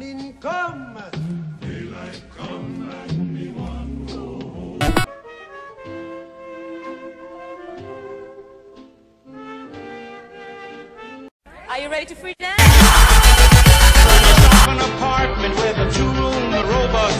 morning come. Are you ready to free dance? an apartment with a two-room robot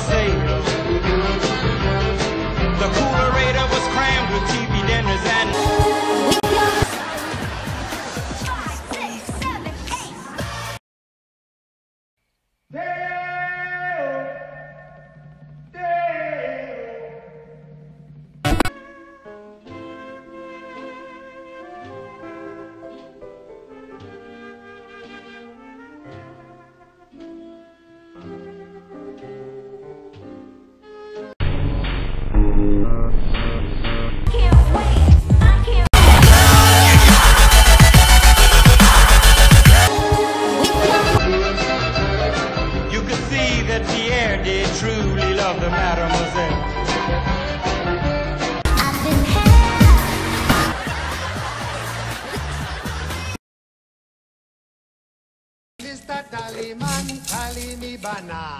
banana.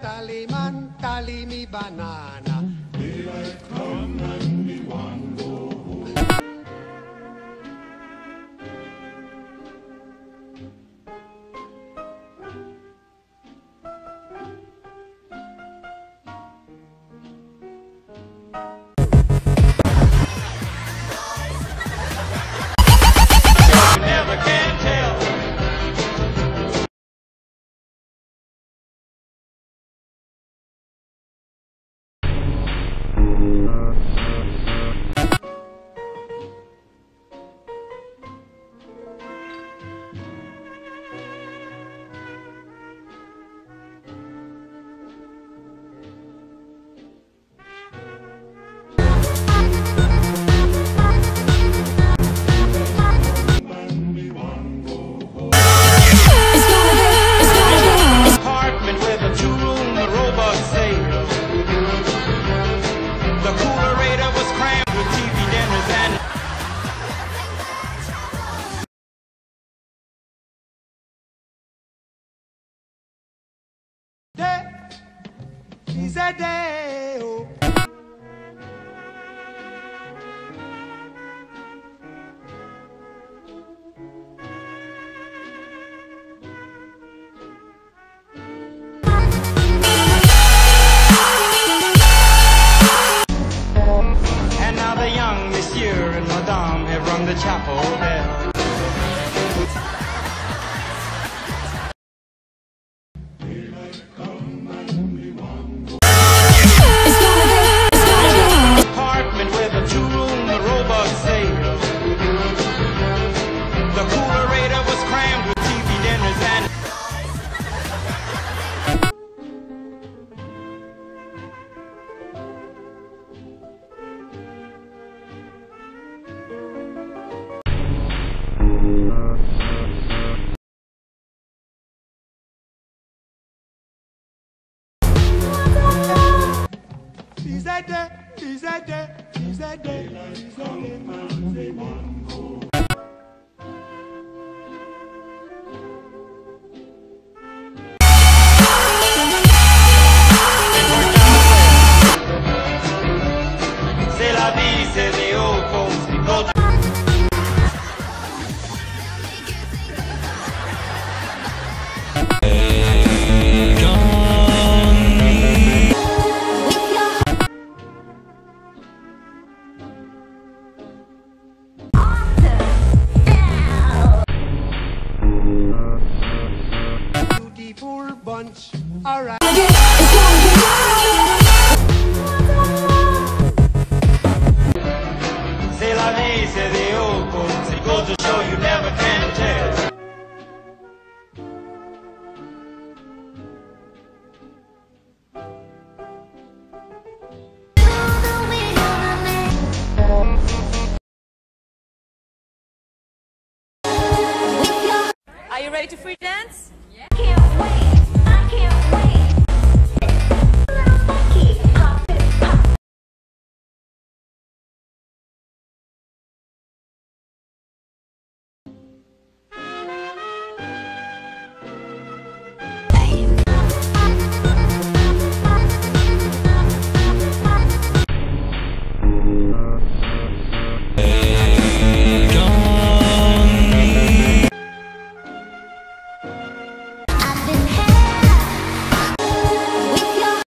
Come, Mr. Tallyman, tally me banana. You oh. A day. Oh. the young monsieur and madame have rung the chapel bell. Is a day, is a day, is a day, is a day. Never can tell. Are you ready to free dance? Can't wait.